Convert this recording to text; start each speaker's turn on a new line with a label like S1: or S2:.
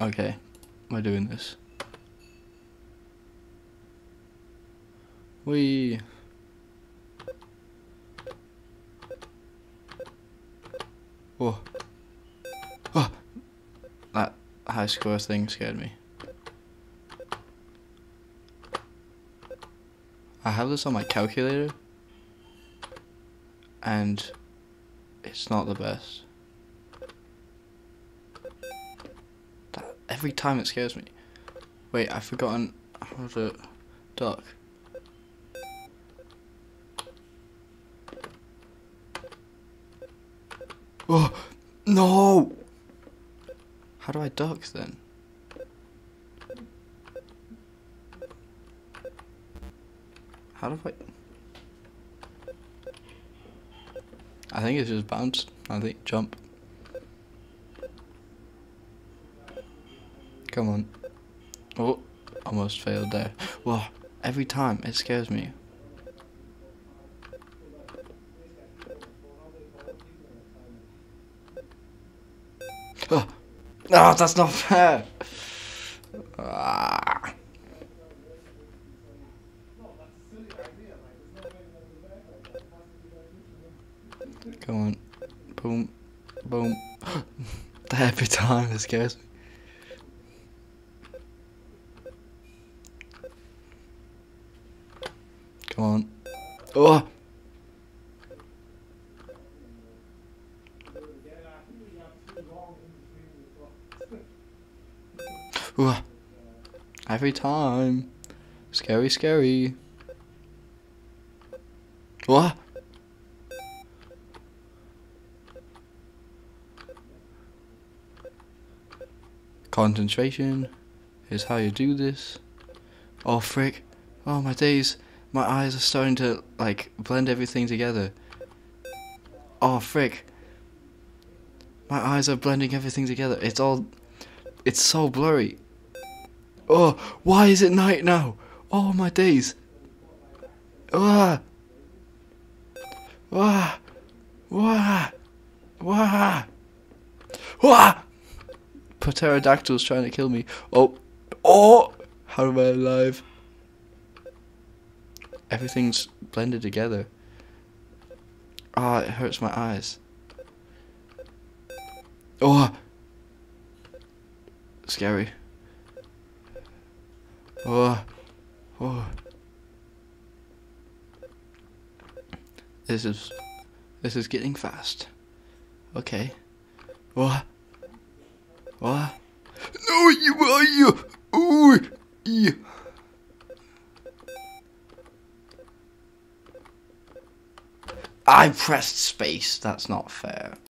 S1: Okay, we're doing this. We. Whoa. Oh. That high score thing scared me. I have this on my calculator. And it's not the best. That, every time it scares me. Wait, I've forgotten how to duck. Oh, no! How do I duck then? How do I... I think it's just bounce. I think jump. Come on. Oh, almost failed there. Well, every time it scares me. Oh, no, that's not fair. Ah. Come on. Boom. Boom. Every time it scares me. Come on. Oh! Ooh. Every time. Scary, scary. What? Concentration is how you do this. Oh frick. Oh my days. My eyes are starting to like blend everything together. Oh frick. My eyes are blending everything together. It's all it's so blurry. Oh, why is it night now? Oh my days. Ah. Wah. Wah. Wah. Wah. Pterodactyl's trying to kill me. Oh. Oh. How am I alive? Everything's blended together. Ah, it hurts my eyes. Oh. Scary. Oh. Oh. This is this is getting fast. Okay. What? What? No, you are you. Ooh. You. I pressed space. That's not fair.